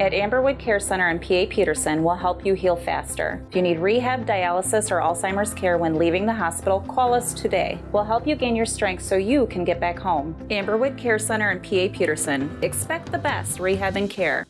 at Amberwood Care Center and PA Peterson we'll help you heal faster. If you need rehab, dialysis, or Alzheimer's care when leaving the hospital, call us today. We'll help you gain your strength so you can get back home. Amberwood Care Center and PA Peterson. Expect the best rehab and care.